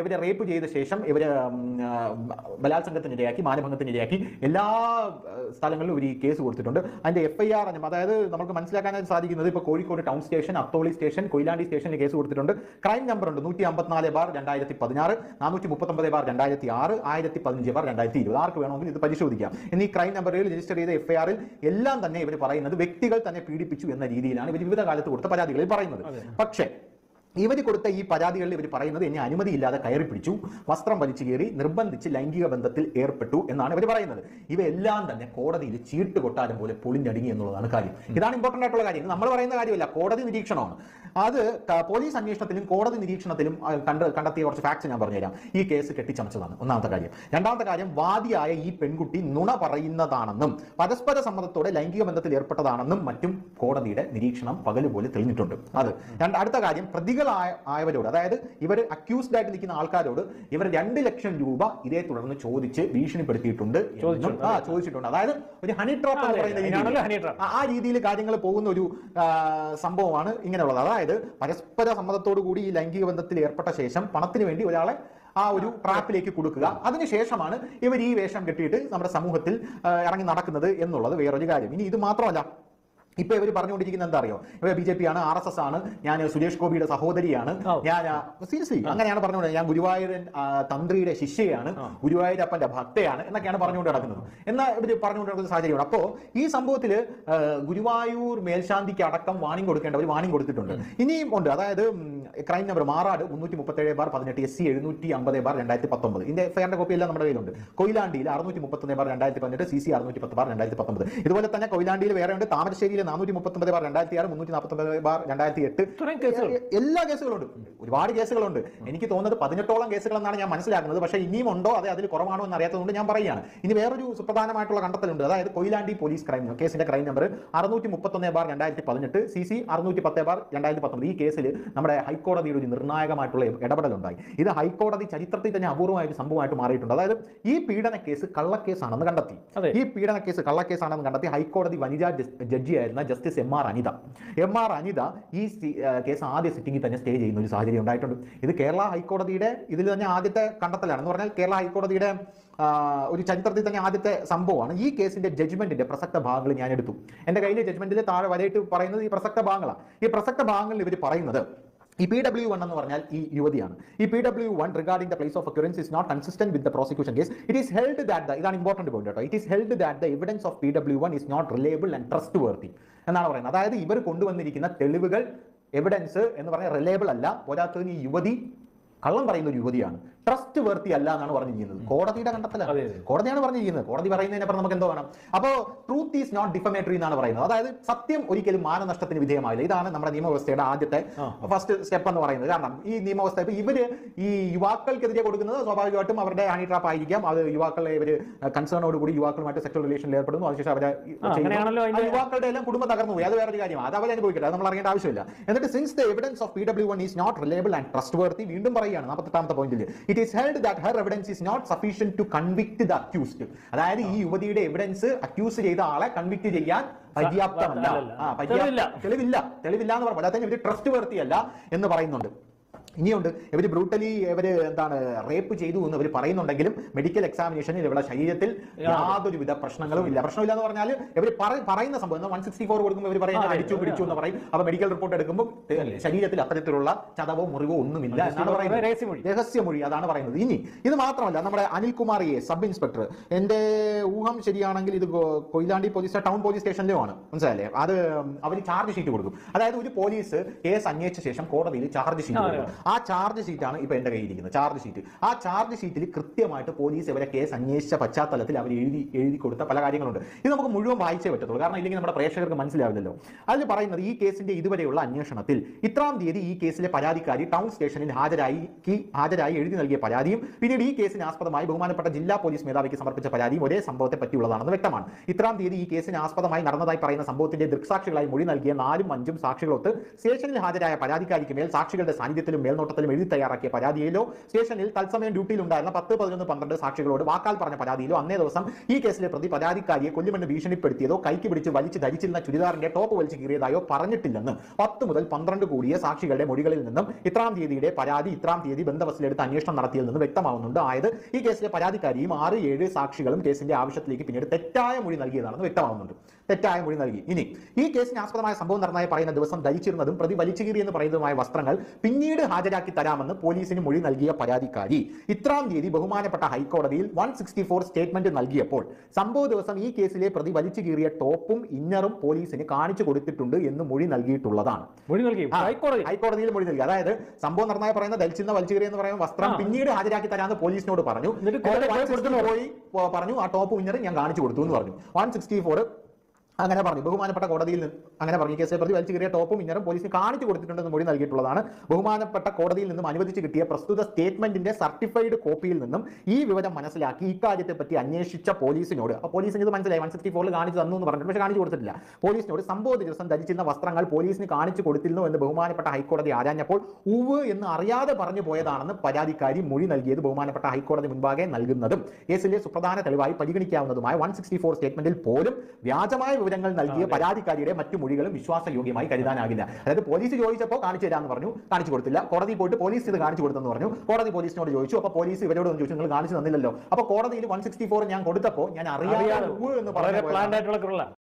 ഇവരെ റേപ്പ് ചെയ്ത ശേഷം ഇവർ ബലാത്സംഗത്തിനിരയാക്കി മാനഭംഗത്തിനിരയാക്കി എല്ലാ സ്ഥലങ്ങളിലും ഒരു ഈ കേസ് കൊടുത്തിട്ടുണ്ട്. അതിന്റെ എഫ് ഐ ആർ അതായത് നമുക്ക് മനസ്സിലാക്കാനായിട്ട് സാധിക്കുന്നത് ഇപ്പോൾ Kozhikode town station Atholi station Koyilandy സ്റ്റേഷനിൽ കേസ് കൊടുത്തിട്ടുണ്ട്. ക്രൈം നമ്പർ ഉണ്ട്. നൂറ്റി അമ്പത്തിനാല് ബാർ രണ്ടായിരത്തി പതിനാറ് നാനൂറ്റി മുപ്പത്തൊമ്പത് ബാർ രണ്ടായിരത്തി ആറ് ആയിരത്തി പതിനഞ്ച് ബാർ രണ്ടായിരത്തി ഇരുപത് ആർക്ക് വേണമെങ്കിൽ ഇത് പരിശോധിക്കാം. എന്നീ ക്രൈം നമ്പറിൽ രജിസ്റ്റർ ചെയ്ത എഫ് ഐ ആറിൽ എല്ലാം തന്നെ ഇവർ പറയുന്നത് വ്യക്തികൾ തന്നെ പീഡിപ്പിച്ചു എന്ന രീതിയിലാണ് ഇവർ വിവിധ കാലത്ത് കൊടുത്ത പരാതികളിൽ പറയുന്നത്. പക്ഷേ ഇവർ കൊടുത്ത ഈ പരാതികളിൽ ഇവർ പറയുന്നത് എന്നെ അനുമതിയില്ലാതെ കയറി പിടിച്ചു വസ്ത്രം വലിച്ചു കയറി നിർബന്ധിച്ച് ലൈംഗിക ബന്ധത്തിൽ ഏർപ്പെട്ടു എന്നാണ് ഇവർ പറയുന്നത്. ഇവയെല്ലാം തന്നെ കോടതിയിൽ ചീട്ട് കൊട്ടാരം പോലെ പൊളിഞ്ഞടുങ്ങി എന്നുള്ളതാണ് കാര്യം. ഇതാണ് ഇമ്പോർട്ടന്റ് ആയിട്ടുള്ള കാര്യം. നമ്മൾ പറയുന്ന കാര്യമല്ല കോടതി നിരീക്ഷണമാണ്. അത് പോലീസ് അന്വേഷണത്തിലും കോടതി നിരീക്ഷണത്തിലും കണ്ട കണ്ട് കണ്ടെത്തിയ കുറച്ച് ഫാക്ട്സ് ഞാൻ പറഞ്ഞുതരാം. ഈ കേസ് കെട്ടിച്ചമച്ചതാണ്. ഒന്നാമത്തെ കാര്യം. രണ്ടാമത്തെ കാര്യം വാദിയായ ഈ പെൺകുട്ടി നുണ പറയുന്നതാണെന്നും പരസ്പര സമ്മതത്തോടെ ലൈംഗിക ബന്ധത്തിൽ ഏർപ്പെട്ടതാണെന്നും മറ്റും കോടതിയുടെ നിരീക്ഷണം പകലുപോലെ തെളിഞ്ഞിട്ടുണ്ട്. അത്. രണ്ട് അടുത്ത കാര്യം പ്രതികളായ ആയവരോട് അതായത് ഇവർ അക്യൂസ്ഡ് ആയിട്ട് നിൽക്കുന്ന ആൾക്കാരോട് ഇവർ രണ്ട് ലക്ഷം രൂപ ഇതേ തുടർന്ന് ചോദിച്ച് ഭീഷണിപ്പെടുത്തിയിട്ടുണ്ട്. ആ ചോദിച്ചിട്ടുണ്ട്. അതായത് ഒരു ഹണി ട്രാപ്പ് എന്ന് പറയുന്ന ആ രീതിയിൽ കാര്യങ്ങൾ പോകുന്ന ഒരു സംഭവമാണ് ഇങ്ങനെയുള്ളത്. അതായത് പരസ്പര സമ്മതത്തോടു കൂടി ഈ ലൈംഗിക ബന്ധത്തിൽ ഏർപ്പെട്ട ശേഷം പണത്തിന് വേണ്ടി ഒരാളെ ആ ഒരു ട്രാപ്പിലേക്ക് കൊടുക്കുക. അതിനുശേഷമാണ് ഇവർ ഈ വേഷം കെട്ടിയിട്ട് നമ്മുടെ സമൂഹത്തിൽ ഇറങ്ങി നടക്കുന്നത് എന്നുള്ളത് വേറൊരു കാര്യം. ഇനി ഇത് മാത്രമല്ല ഇപ്പൊ ഇവർ പറഞ്ഞുകൊണ്ടിരിക്കുന്ന എന്താ അറിയോ? ഇവർ ബി ജെ പി ആണ് ആർ എസ് എസ് ആണ് ഞാൻ സുരേഷ് ഗോപിയുടെ സഹോദരിയാണ്. ഞാൻ സീരിയസ്ലി അങ്ങനെയാണ് പറഞ്ഞുകൊണ്ട് ഞാൻ ഗുരുവായൂരൻ തന്ത്രിയുടെ ശിഷ്യയാണ് ഗുരുവായൂരപ്പന്റെ ഭക്തയാണ് എന്നൊക്കെയാണ് പറഞ്ഞുകൊണ്ട് നടക്കുന്നത്. എന്നാൽ ഇവർ പറഞ്ഞുകൊണ്ട് നടക്കുന്ന സാഹചര്യമാണ്. അപ്പോ ഈ സംഭവത്തിൽ ഗുരുവായൂർ മേൽശാന്തിക്ക് അടക്കം വാണിംഗ് കൊടുക്കേണ്ടവർ വാണിംഗ് കൊടുത്തിട്ടുണ്ട്. ഇനിയും ഉണ്ട്. അതായത് ക്രൈം നമ്പർ മാറാട് മുന്നൂറ്റി മുപ്പത്തേഴ് ബാർ പതിനെട്ട് എസ് സി എഴുന്നൂറ്റി അമ്പത് ബാർ രണ്ടായിരത്തി പത്തൊമ്പത് ഇതിന്റെ ഫെയറിന്റെ കോപ്പി എല്ലാം നമ്മുടെ കയ്യിലുണ്ട്. കൊയിലാണ്ടിയിൽ അറുന്നൂറ്റി മുപ്പത്തൊന്ന് ബാർ രണ്ടായിരത്തി പതിനെട്ട് സി സി അറുന്നൂറ്റി പത്ത് ബാർ രണ്ടായിരത്തി പത്തൊമ്പത് ഇതുപോലെ തന്നെ കൊയിലാണ്ടിയിൽ വേറെ ഉണ്ട്. താമരശ്ശേരിയിൽ നാനൂറ്റി മുപ്പത്തൊമ്പത് ബാർ രണ്ടായിരത്തി ആറ് മുന്നൂറ്റി നാൽപ്പത്തൊമ്പത് ബാർ രണ്ടായിരത്തി എട്ട്. എല്ലാ കേസുകളുണ്ട്. ഒരുപാട് കേസുകളുണ്ട്. എനിക്ക് തോന്നുന്നത് പതിനെട്ടോളം കേസുകൾ എന്നാണ് ഞാൻ മനസ്സിലാക്കുന്നത്. പക്ഷേ ഇനിയും ഉണ്ടോ? അതെ അതിൽ കുറവാണോ എന്ന് അറിയാത്തതുകൊണ്ട് ഞാൻ പറയുകയാണ്. ഇനി വേറൊരു സുപ്രധാനമായിട്ടുള്ള കണ്ടെത്തലുണ്ട്. അതായത് കൊയിലാണ്ടി പോലീസ് ക്രൈം കേസിന്റെ ക്രൈം നമ്പർ അറുന്നൂറ്റി മുപ്പത്തൊന്ന് ബാർ രണ്ടായിരത്തി പതിനെട്ട് സി സി അറുന്നൂറ്റി പത്ത് ബാർ രണ്ടായിരത്തി പത്തൊമ്പത് ഈ കേസിൽ നമ്മുടെ ഹൈക്കോടതിയുടെ ഒരു നിർണായകമായിട്ടുള്ള ഇടപെടലുണ്ടായി. ഇത് ഹൈക്കോടതി ചരിത്രത്തിൽ തന്നെ അപൂർവമായ ഒരു സംഭവമായിട്ട് മാറിയിട്ടുണ്ട്. അതായത് ഈ പീഡന കേസ് കള്ളക്കേസാണെന്ന് കണ്ടെത്തി. ഈ പീഡന കേസ് കള്ളക്കേസാണെന്ന് കണ്ടെത്തി ഹൈക്കോടതി വനിതാ judge ജഡ്ജിയായിരുന്ന justice M R Anitha. M R Anitha ഈ കേസ് ആദ്യ സിറ്റിംഗിൽ തന്നെ സ്റ്റേ ചെയ്യുന്ന ഒരു സാഹചര്യം ഉണ്ടായിട്ടുണ്ട്. ഇത് കേരള ഹൈക്കോടതിയുടെ ഇതിൽ തന്നെ ആദ്യത്തെ കണ്ടെത്തലാണ് എന്ന് പറഞ്ഞാൽ കേരള ഹൈക്കോടതിയുടെ ഒരു ചരിത്രത്തിൽ തന്നെ ആദ്യത്തെ സംഭവമാണ്. ഈ കേസിന്റെ ജഡ്ജ്മെന്റിന്റെ പ്രസക്ത ഭാഗങ്ങൾ ഞാൻ എടുത്തു. എന്റെ കയ്യിലെ ജഡ്ജ്മെന്റിൽ താഴെ വരയിട്ട് പറയുന്നത് ഈ പ്രസക്ത ഭാഗങ്ങളാണ്. ഈ പ്രസക്ത ഭാഗങ്ങളിൽ ഇവർ പറയുന്നത് ഈ പി ഡബ്ല്യു വൺ എന്ന് പറഞ്ഞാൽ ഈ യുവതിയാണ്. ഈ P W one regarding the place of occurrence is not consistent with the prosecution case it is held that ഇതാണ് ഇമ്പോർട്ടന്റ് പോയിന്റ് കേട്ടോ. It is held that the evidence of P W one is not reliable and trustworthy എന്നാണ് പറയുന്നത്. അതായത് ഇവർ കൊണ്ടുവന്നിരിക്കുന്ന തെളിവുകൾ evidence എന്ന് പറഞ്ഞാൽ reliable അല്ല. പോരാത്തതിന് ഈ യുവതി കള്ളം പറയുന്ന ഒരു യുവതിയാണ്. ട്രസ്റ്റ് വേർത്തി അല്ല എന്നാണ് പറഞ്ഞിരിക്കുന്നത്. കോടതിയുടെ കണ്ടെത്തലാണ്. അതെ. കോടതിയാണ് പറഞ്ഞിരിക്കുന്നത്. കോടതി പറയുന്നതിനപ്പുറം നമുക്ക് എന്തോ വേണം? അപ്പോ ട്രൂത്ത് ഈസ് നോട്ട് ഡിഫമേറ്ററി എന്നാണ് പറയുന്നത്. അതായത് സത്യം ഒരിക്കലും മാനനഷ്ടത്തിന് വിധേയമായില്ല ഇതാണ് നമ്മുടെ നിയമവ്യവസ്ഥയുടെ ആദ്യത്തെ ഫസ്റ്റ് സ്റ്റെപ്പ് എന്ന് പറയുന്നത്. കാരണം ഈ നിയമവ്യവസ്ഥ ഇപ്പൊ ഇവർ ഈ യുവാക്കൾക്കെതിരെ കൊടുക്കുന്നത് സ്വാഭാവികമായിട്ടും അവരുടെ ഹണി ട്രാപ്പ് ആയിരിക്കാം. അത് യുവാക്കളെ ഇവർ കൺസേണോട് കൂടി യുവാക്കളുമായിട്ട് സെക്ഷൽ റിലേഷനിൽ ഏർപ്പെടുന്നു. അതിനുശേഷം അവരെ യുവാക്കളുടെ എല്ലാം കുടുംബം തകർന്നു പോയി. അത് വേറൊരു കാര്യമാണ്. അത് അവരനുഭവിക്കട്ടെ അത് നമ്മൾ അറിയേണ്ട ആവശ്യമില്ല. എന്നിട്ട് since the evidence of P W one is not reliable and trustworthy വീണ്ടും പറയുകയാണ് നാൽപ്പത്തെട്ടാമത്തെ പോയിന്റിൽ it is held that her evidence is not sufficient to convict the accused അതായത് ഈ യുവതിയുടെ എവിഡൻസ് അക്യൂസ് ചെയ്ത ആളെ കൺവിക്ട് ചെയ്യാൻ പര്യാപ്തമല്ല. ആ, പര്യാപ്തമില്ല തെളിവില്ല. തെളിവില്ല. എന്ന് പറഞ്ഞു അതായത് ട്രസ്റ്റ് വർത്തിയല്ല എന്ന് പറയുന്നുണ്ട്. ഇനിയുണ്ട്. ഇവർ ബ്രൂട്ടലി ഇവർ എന്താണ് റേപ്പ് ചെയ്തു എന്ന് ഇവർ പറയുന്നുണ്ടെങ്കിലും മെഡിക്കൽ എക്സാമിനേഷനിൽ ഇവരുടെ ശരീരത്തിൽ യാതൊരുവിധ പ്രശ്നങ്ങളും ഇല്ല. പ്രശ്നമില്ല എന്ന് പറഞ്ഞാൽ ഇവർ പറയുന്ന സംഭവം വൺ സിക്സ്റ്റി ഫോർ കൊടുക്കുമ്പോൾ ഇവർ പറയുന്നത് അടിച്ചു പിടിച്ചു എന്ന് പറയും. അപ്പൊ മെഡിക്കൽ റിപ്പോർട്ട് എടുക്കുമ്പോൾ ശരീരത്തിൽ അത്തരത്തിലുള്ള ചതവോ മുറിവോ ഒന്നുമില്ല എന്നാണ് പറയുന്നത്. രഹസ്യമൊഴി. രഹസ്യമൊഴി അതാണ് പറയുന്നത്. ഇനി ഇത് മാത്രമല്ല നമ്മുടെ അനിൽകുമാറിയെ സബ് ഇൻസ്പെക്ടർ എന്റെ ഊഹം ശരിയാണെങ്കിൽ ഇത് കൊയിലാണ്ടി പോലീസ് ടൗൺ പോലീസ് സ്റ്റേഷനിലും ആണ്. മനസ്സിലായില്ലേ? അത് അവർ ചാർജ് ഷീറ്റ് കൊടുക്കും. അതായത് ഒരു പോലീസ് കേസ് അന്വേഷിച്ച ശേഷം കോടതിയിൽ ചാർജ് ഷീറ്റ് കൊടുക്കും. ആ ചാർജ് ഷീറ്റാണ് ഇപ്പൊ എന്റെ കയ്യിലിരിക്കുന്നത്. ചാർജ് ഷീറ്റ് ആ ചാർജ് ഷീറ്റിൽ കൃത്യമായിട്ട് പോലീസ് ഇവരെ കേസ് അന്വേഷിച്ച പശ്ചാത്തലത്തിൽ അവർ എഴുതി എഴുതി കൊടുത്ത പല കാര്യങ്ങളുണ്ട്. ഇത് നമുക്ക് മുഴുവൻ വായിച്ചേ പറ്റത്തുള്ളൂ. കാരണം ഇല്ലെങ്കിൽ നമ്മുടെ പ്രേക്ഷകർക്ക് മനസ്സിലാവില്ലല്ലോ. അതിൽ പറയുന്നത് ഈ കേസിന്റെ ഇതുവരെയുള്ള അന്വേഷണത്തിൽ ഇത്രാം തീയതി ഈ കേസിലെ പരാതിക്കാരി ടൗൺ സ്റ്റേഷനിൽ ഹാജരായി ഹാജരായി എഴുതി നൽകിയ പരാതിയും പിന്നീട് ഈ കേസിന് ആസ്പദമായി ബഹുമാനപ്പെട്ട ജില്ലാ പോലീസ് മേധാവിക്ക് സമർപ്പിച്ച പരാതിയും ഒരേ സംഭവത്തെ പറ്റിയുള്ളതാണെന്ന് വ്യക്തമാണ്. ഇത്രാം തീയതി ഈ കേസിന് ആസ്പദമായി നടന്നതായി പറയുന്ന സംഭവത്തിന്റെ ദൃക്സാക്ഷികളായി മൊഴി നൽകിയ നാലും അഞ്ചും സാക്ഷികളൊത്ത് സ്റ്റേഷനിൽ ഹാജരായ പരാതിക്കാരിക്ക് മേൽ സാക്ഷികളുടെ സാന്നിധ്യത്തിലും മേൽ മേൽനോട്ടത്തിലും എഴുതി തയ്യാറാക്കിയ പരാതിയിലോ സ്റ്റേഷനിൽ തത്സമയം ഡ്യൂട്ടിയിലുണ്ടായിരുന്ന പത്ത് പതിനൊന്ന് പന്ത്രണ്ട് സാക്ഷികളോട് വാക്കാൽ പറഞ്ഞ പരാതിയിലോ അന്നേ ദിവസം ഈ കേസിലെ പ്രതി പരാതിക്കാരിയെ കൊല്ലുമെന്ന് ഭീഷണിപ്പെടുത്തിയതോ കൈക്ക് പിടിച്ച് വലിച്ച് ധരിച്ചിരുന്ന ചുരിദാറിന്റെ ടോപ്പ് വലിച്ച് കീറിയതായോ പറഞ്ഞിട്ടില്ലെന്ന് പത്ത് മുതൽ പന്ത്രണ്ട് കൂടിയ സാക്ഷികളുടെ മൊഴികളിൽ നിന്നും ഇത്രാം തീയതിയുടെ പരാതി ഇത്രാം തീയതി ബന്ധവസിലെടുത്ത് അന്വേഷണം നടത്തിയതിൽ നിന്ന് വ്യക്തമാവുന്നുണ്ട്. ആയത് ഈ കേസിലെ പരാതിക്കാരിയും ആറ് ഏഴ് സാക്ഷികളും കേസിന്റെ ആവശ്യത്തിലേക്ക് പിന്നീട് തെറ്റായ മൊഴി നൽകിയതാണെന്ന് വ്യക്തമാവുന്നുണ്ട്. തെറ്റായ മൊഴി നൽകി. ഇനി ഈ കേസിന് ആസ്പദമായ സംഭവം നടന്നായി പറയുന്ന ദിവസം ധരിച്ചിരുന്നതും പ്രതി വലിച്ചു കീറി എന്ന് പറയുന്നതുമായ വസ്ത്രങ്ങൾ പിന്നീട് ഹാജരാക്കി തരാമെന്ന് പോലീസിന് മൊഴി നൽകിയ പരാതിക്കാരി. ഇത്രാം തീയതി ബഹുമാനപ്പെട്ട ഹൈക്കോടതിയിൽ വൺ സിക്സ്റ്റി ഫോർ സ്റ്റേറ്റ്മെന്റ് നൽകിയപ്പോൾ സംഭവ ദിവസം ഈ കേസിലെ പ്രതി വലിച്ചു കീറിയ ടോപ്പും ഇന്നറും പോലീസിന് കാണിച്ചു കൊടുത്തിട്ടുണ്ട് എന്ന് മൊഴി നൽകിയിട്ടുള്ളതാണ്. മൊഴി നൽകി. ഹൈക്കോടതി? ഹൈക്കോടതിയിൽ മൊഴി നൽകി. അതായത് സംഭവം നടന്നായി പറയുന്ന ധരിച്ചിരുന്ന വലിച്ചുകീറി എന്ന് പറയുന്ന വസ്ത്രം പിന്നീട് ഹാജരാക്കി തരാമെന്ന് പോലീസിനോട് പറഞ്ഞു. എന്നിട്ട് എന്നിട്ട് കോടതി 164 പോയി പറഞ്ഞു ആ ടോപ്പ് ഇന്നറും ഞാൻ കാണിച്ചു കൊടുത്തു എന്ന് പറഞ്ഞു. വൺ സിക്സ്റ്റി ഫോർ അങ്ങനെ പറഞ്ഞു. ബഹുമാനപ്പെട്ട കോടതിയിൽ നിന്ന് അങ്ങനെ പറഞ്ഞു. കേസിലെ പ്രതി വലിച്ചു കയറിയ ടോപ്പും ഇന്നറും പോലീസിന് കാണിച്ചു കൊടുത്തിട്ടുണ്ടെന്ന് മൊഴി നൽകിയിട്ടുള്ളതാണ്. ബഹുമാനപ്പെട്ട കോടതിയിൽ നിന്നും അനുവദിച്ച് കിട്ടിയ പ്രസ്തുത സ്റ്റേറ്റ്മെന്റിന്റെ സർട്ടിഫൈഡ് കോപ്പിയിൽ നിന്നും ഈ വിവരം മനസ്സിലാക്കി ഇക്കാര്യത്തെ പറ്റി അന്വേഷിച്ച പോലീസിനോട്. അപ്പോൾ പോലീസിന് ഇത് മനസ്സിലായി. വൺ സിക്സ്റ്റി ഫോറിൽ കാണിച്ചു തന്നു എന്ന് പറഞ്ഞു പക്ഷേ കാണിച്ചു കൊടുത്തിട്ടില്ല. പോലീസിനോട് സംഭവ ദിവസം ധരിച്ചിരുന്ന വസ്ത്രങ്ങൾ പോലീസിന് കാണിച്ചു കൊടുത്തിരുന്നു എന്ന് ബഹുമാനപ്പെട്ട ഹൈക്കോടതി ആരാഞ്ഞപ്പോൾ ഉവ് എന്ന് അറിയാതെ പറഞ്ഞു പോയതാണെന്ന് പരാതിക്കാരി മൊഴി നൽകിയത് ബഹുമാനപ്പെട്ട ഹൈക്കോടതി മുൻപാകെ നൽകുന്നതും കേസിലെ സുപ്രധാന തെളിവായി പരിഗണിക്കാവുന്നതുമായ വൺ സിക്സ്റ്റി ഫോർ സ്റ്റേറ്റ്മെന്റിൽ പോലും വ്യാജമായ വിവരങ്ങൾ നൽകിയ പരാതിക്കാരിയുടെ മറ്റു മൊഴികളും വിശ്വാസയോഗ്യമായി കരുതാനാകില്ല അതായത് പോലീസ് ചോദിച്ചപ്പോൾ കാണിച്ചു തരാമെന്ന് പറഞ്ഞു കാണിച്ചു കൊടുത്തില്ല കോടതി പോയിട്ട് പോലീസ് ഇത് കാണിച്ചു കൊടുത്തെന്ന് പറഞ്ഞു കോടതി പോലീസിനോട് ചോദിച്ചു അപ്പോൾ പോലീസ് ഇവരോട് ചോദിച്ചു നിങ്ങൾ കാണിച്ചു തന്നില്ലല്ലോ അപ്പോൾ കോടതിയിൽ വൺ സിക്സ്റ്റി ഫോർ ഞാൻ കൊടുത്തപ്പോൾ ഞാൻ അറിയാതെ എന്ന്